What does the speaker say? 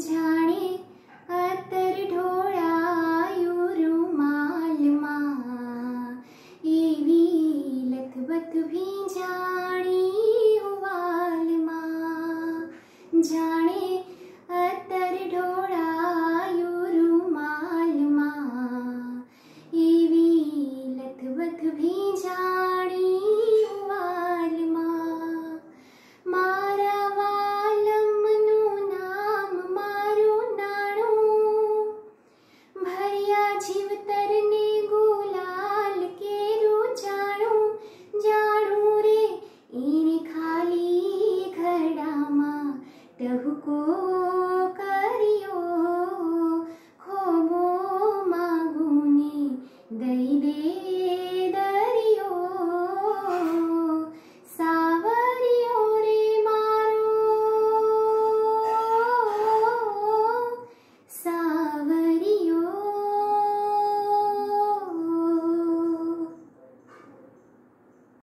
जाने अतर ढोळायु रुमाल मा। एवी लथबथ भी जाने 보고